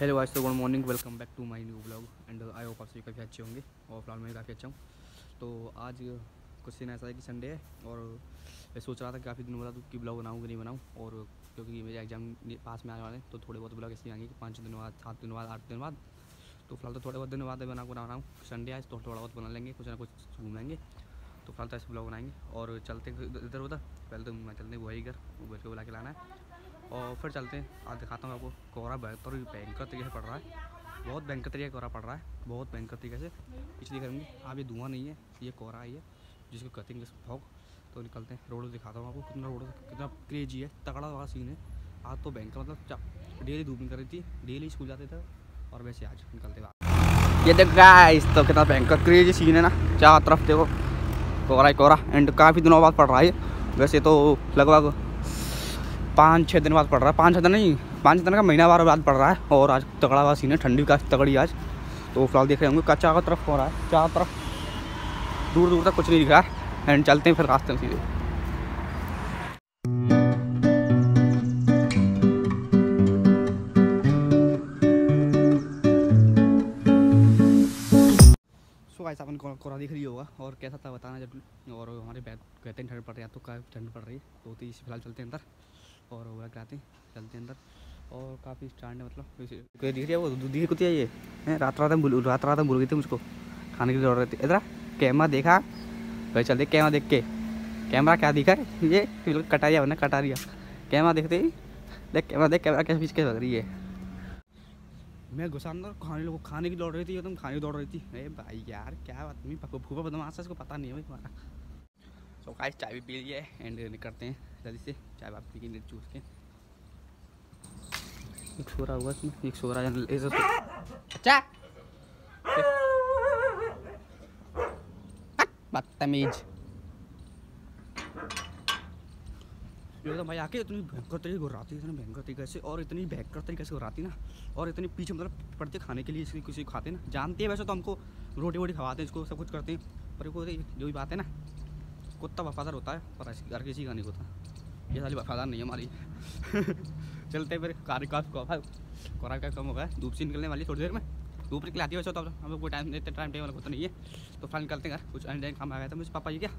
Hello guys तो good morning welcome back to my new blog and I hope आप सभी काफ़ी अच्छे होंगे और फ़िलहाल मैं काफ़ी अच्छा हूँ। तो आज कुछ दिन ऐसा है कि संडे है और मैं सोच रहा था काफ़ी दिनों बाद कि ब्लॉग बनाऊँ कि नहीं बनाऊँ। और क्योंकि मेरे एग्ज़ाम पास में आने वाले हैं तो थोड़े बहुत ब्लॉग ऐसे आएँगे कि पाँच दिन बाद, सात दिन बाद, आठ दिन बाद। तो फ़िलहाल तो थोड़े बहुत दिन बाद बना बना हूँ। संडे आज तो थोड़ा बहुत बना लेंगे, कुछ ना कुछ घूमेंगे। तो फ़िलहाल तो ऐसे ब्लॉग बनाएँगे और चलते इधर उधर। पहले तो मैं चलते वही घर घर को बुला के लाना है। और फिर चलते हैं। आज दिखाता हूँ आपको कोहरा बेहतर भयंकर तरीके से पड़ रहा है। बहुत भयंकर तरीके कोहरा पड़ रहा है। बहुत भयंकर तरीके से। पिछली गर्मी अब ये धुआँ नहीं है। ये कोहरा ही है जिसको कहते हैं फॉग तो निकलते हैं। रोड दिखाता हूँ आपको कितना रोड, कितना क्रेजी है। तगड़ा वाला सीन है। आज तो भयंकर मतलब डेली धूप निकल रही थी। डेली स्कूल जाते थे। और वैसे आज निकलते ये देख गाइस तो कितना भयंकर क्रेजी सीन है ना। चार तरफ़ देखो। कोहरा ही कोहरा। एंड काफ़ी दिनों बाद पड़ रहा है वैसे तो लगभग पाँच छः दिन बाद पड़ रहा है। पाँच छः दिन नहीं पाँच दिन का महीना बार बाद पड़ रहा है। और आज तगड़ा हुआ सीन है, ठंडी का तगड़ी आज। तो फ़िलहाल देख रहे होंगे, का तरफ़ हो रहा है, चारों तरफ़। दूर दूर तक कुछ नहीं दिख रहा है। एंड चलते हैं फिर रास्ते में सीधे। सो गाइस अपन कोरा दिख रही होगा, और कैसा था बताना जब और हमारे बैग कहते हैं ठंड पड़ रही है तो ठंड पड़ रही है। तो तीस फ़िलहाल चलते हैं अंदर। और वो कराते हैं चलते हैं अंदर। और काफ़ी स्टैंड है मतलब। दिख रही है वो? दूधी कुत्ती है ये? है रात रात में रात रात में भूल गई थी मुझको। खाने की ज़रूरत थी। इधर कैमरा देखा। भाई चलते कैमरा देख के। कैमरा क्या दिखा है? ये बिल्कुल कटारिया बना कटारिया कैमरा देखते ही देख कैमरा देख कैमरा कैसे पीछे लग रही है। मैं घुसा अंदर खाने लोग खाने की दौड़ रही थी एकदम खाने की दौड़ रही थी। अरे भाई यार क्या बात नहीं फूफा बदमाश है इसको पता नहीं है भाई तुम्हारा। सो गाइस चाय भी पी लिए एंड निकलते हैं। जल्दी से चाय बाप पी के चूस के। एक सो रहा हुआ इसमें एक सो रहा है अच्छा। बदतमीज। एकदम भाई आके इतनी भयंकर तरीके घुराती इतनी भयंकर तरीके से और इतनी भयंकर तरीके से घुराती ना और इतनी पीछे मतलब पड़ते खाने के लिए इसकी किसी खाते ना। जानते हैं वैसे तो हमको रोटी वोटी खवाते हैं इसको सब कुछ करते हैं पर जो भी बात है ना कुत्ता वफादार होता है पर हर किसी का नहीं होता। ये साली वफादार नहीं है हमारी। चलते फिर कार का का कम हो गया धूप से निकलने वाली थोड़ी देर में। धूप निकल आती है वैसे तो हम लोग कोई टाइम देते टाइम टेबल होता नहीं है। तो फिर निकलते हैं कुछ अंडे काम आ गया था मुझे, पापा जी क्या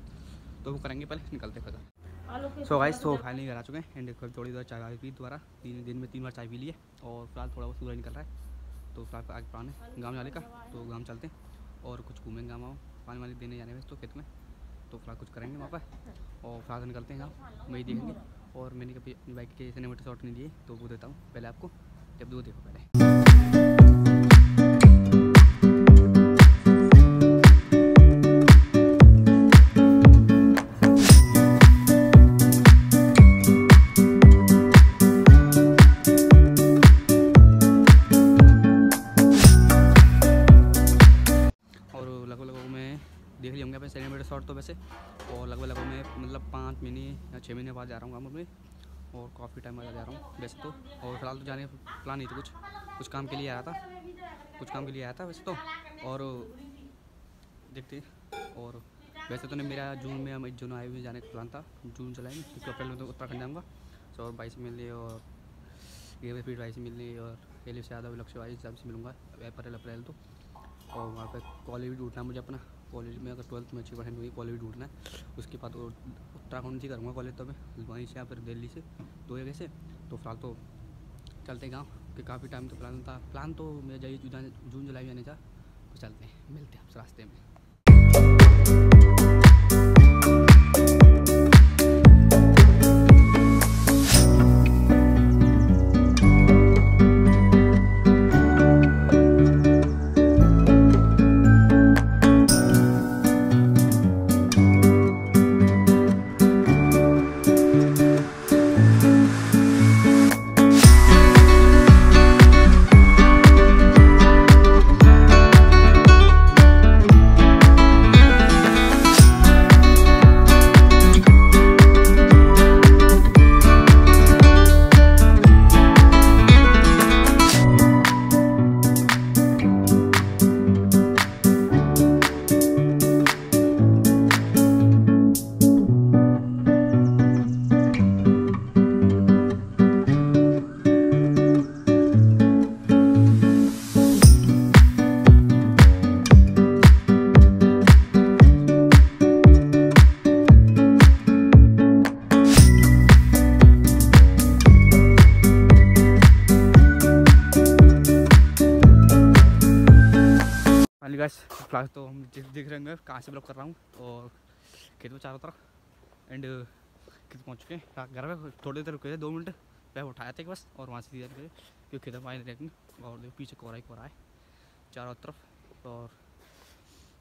तो वो करेंगे पहले, निकलते फिर सो गाइस तो फाइनली घर आ चुके हैं। एंड थोड़ी देर चाय पी दोबारा। तीन दिन में तीन बार चाय पी ली और फ़िलहाल थोड़ा बहुत सूरज निकल रहा है। तो फ़िलहाल आगे प्लान है गाँव जाने का। तो गाँव चलते हैं। और कुछ घूमेंगे गाँव पानी वानी देने जाने में तो खेत में। तो फ़िलहाल कुछ करेंगे वहाँ पर और फ़िलहाल निकलते हैं आप वही देखेंगे। और मैंने कभी अपनी बाइक के सिनेमीटर शॉट नहीं दिए तो वो देता हूँ पहले आपको, जब दो देखो पहले। शॉट तो वैसे, और लगभग लगभग मैं मतलब पाँच महीने या छः महीने बाद जा रहा हूँ गाँव में, और काफ़ी टाइम बाद जा रहा हूँ वैसे तो और फ़िलहाल तो जाने का प्लान नहीं था कुछ कुछ काम के लिए आया था, कुछ काम के लिए आया था वैसे तो और देखते और वैसे तो नहीं, मेरा जून में हम जून आए हुए जाने का प्लान था, जून, जुलाई में, क्योंकि अप्रैल में तो उत्तराखंड जाऊँगा तो और बाईस मिल लिए और ये फिर बाईस मिल ली और एलिफ से ज़्यादा लक्ष्य वाइज हिसाब से मिलूँगा, अप्रैल अप्रैल तो और वहाँ पे कॉलेज भी है मुझे अपना कॉलेज में अगर ट्वेल्थ में अच्छी पढ़ाई हुई, कॉलेज ढूंढना है। उसके बाद उत्तराखंड से करूँगा कॉलेज तो मैं वहीं से या फिर दिल्ली से, दो जगह से। तो फ़िलहाल तो चलते गाँव के काफ़ी टाइम तो प्लान था। प्लान तो मेरा जाइए जून जुलाई में जाने का। तो चलते हैं, मिलते हैं आप रास्ते में। गैस तो हम देख रहे होंगे। कहाँ से ब्लॉक कर रहा हूँ? और खेत में चारों तरफ़। एंड खेत पहुँच चुके हैं। घर में थोड़ी देर रुके थे, दो मिनट। वह उठाया था बस और वहाँ से सीधा निकले। क्योंकि खेत में पानी देखने और देखो, पीछे कोरा ही कोरा है। चारों तरफ़। और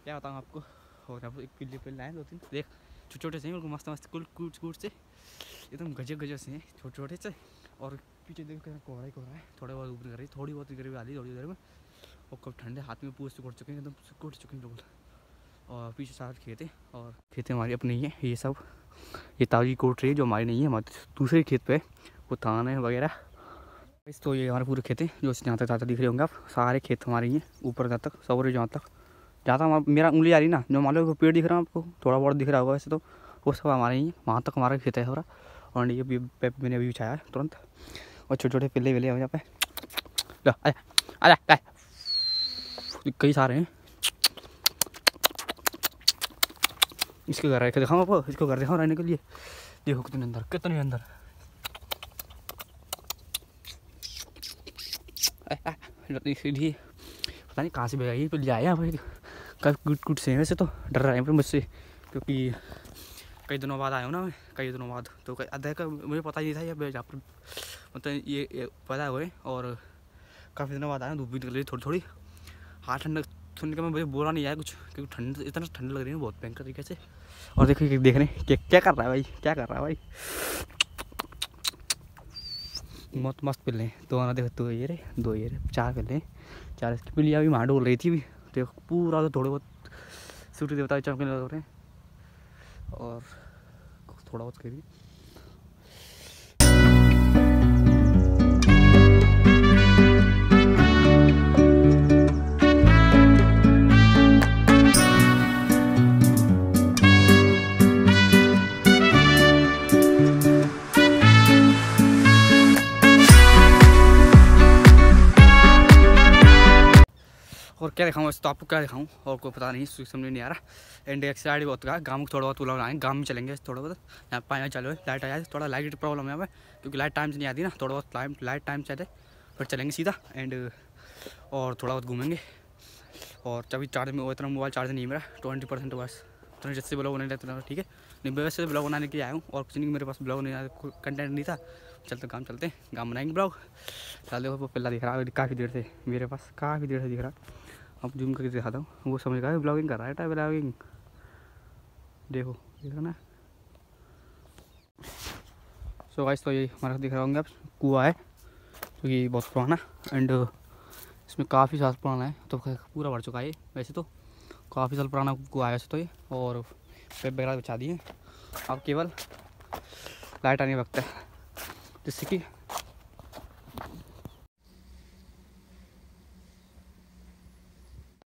क्या बताऊँ आपको? और यहाँ पर एक पिल्ले पिल्ले आए दो तीन। देख, छोटे छोटे से हैं, बिल्कुल मस्त मस्त कुल कूट कूट से। एकदम गजब गजब से हैं, छोटे छोटे से। और पीछे देखो कोहरा ही कोहरा है। थोड़े बहुत ऊपर कर रही, थोड़ी बहुत करीब आ रही थोड़ी देर में। और कब ठंडे हाथ में पूरे कुट चुके हैं, एकदम कुट चुके हैं बिल्कुल। और पीछे सारे खेत हैं, और खेतें हमारी अपनी ही हैं ये सब। ये ताजी कोट रही है जो हमारी नहीं है, हमारे दूसरे खेत पे। वो थान है वगैरह। इस तो ये हमारे पूरे खेत हैं, जो जहाँ तक ज़्यादा दिख रहे होंगे आप, सारे खेत हमारे ही, ऊपर जहाँ तक, सब जहाँ तक। जहाँ तक मेरा उंगली आ रही ना, जो मान लो पेड़ दिख रहा है आपको, थोड़ा बहुत दिख रहा होगा वैसे तो वो सब हमारे ही वहाँ तक हमारा खेत है हमारा। और ये मैंने अभी बिछाया है तुरंत। और छोटे छोटे पिल्ले विले यहाँ पे। आजा आजा। कई सारे हैं। इसके घर रखे दिखाऊँ आपको? इसको घर दिखाऊँ रहने के लिए। देखो कितने अंदर कितने अंदर। इसलिए पता नहीं कहाँ से भेजा तो ले आया भाई कल कुट कुट से वैसे तो डर रहे हैं फिर मुझसे, क्योंकि कई दिनों बाद आया हूँ ना मैं, कई दिनों बाद। तो अध्याय का मुझे पता ही नहीं था ये मतलब ये पता हुए, और काफ़ी दिनों बाद आया धूप भी निकल रही थोड़ी थोड़ी हाथ ठंड सुनने का मैं मुझे बोला नहीं आया कुछ, क्योंकि ठंड, इतना ठंड लग रही है बहुत भयंकर तरीके से। और देखो देख रहे हैं क्या कर रहा है भाई, क्या कर रहा है भाई? बहुत मस्त पिल्ले हैं। दो आना देखो, दो ये रे दो ये रे चार पिल्ले चार इसकी पिल्लियाँ भी वहाँ डोल रही थी भी देखो, पूरा तो थोड़े बहुत सूर्य देवता चमकने लग रहे हैं। और थोड़ा बहुत करिए और क्या दिखाऊँ, वैसे तो आपको क्या दिखाऊँ? और कोई पता नहीं समझ नहीं आ रहा। एंड एक साइड बहुत का गाँव को थोड़ा बहुत बुला आए, गाँव में चलेंगे थोड़ा बहुत। यहाँ पानी चालू है लाइट आ जाए थोड़ा लाइट प्रॉब्लम है यहाँ पे, क्योंकि लाइट टाइम से नहीं आती ना, थोड़ा बहुत टाइम लाइट टाइम से आते। फिर चलेंगे सीधा एंड और थोड़ा बहुत घूमेंगे। और जब चार्ज में इतना मोबाइल चार्ज नहीं मेरा ट्वेंटी परसेंट बस। इतना जैसे ब्लॉग बनाने इतना ठीक है? नहीं वैसे ब्लॉग बनाने के लिए आया हूँ, और कुछ नहीं, मेरे पास ब्लॉग नहीं आया कंटेंट नहीं था। चलते काम चलते काम बनाएँगे ब्लॉग चल देखो पहला दिख रहा है काफ़ी देर से, मेरे पास काफ़ी देर से दिख रहा। अब जूम करके दिखाता हूँ। वो समझ गया ब्लॉगिंग कर रहा है ब्लॉगिंग देखो देखो ना सो गाइस तो ये हमारा दिख रहा होंगे आप, कुआ है तो ये बहुत पुराना एंड इसमें काफ़ी साल पुराना है तो पूरा भर चुका है वैसे तो। काफ़ी साल पुराना कुआ है वैसे तो ये, और पेप वगैरह बिछा दिए अब केवल लाइट आने वक्त है। जिससे कि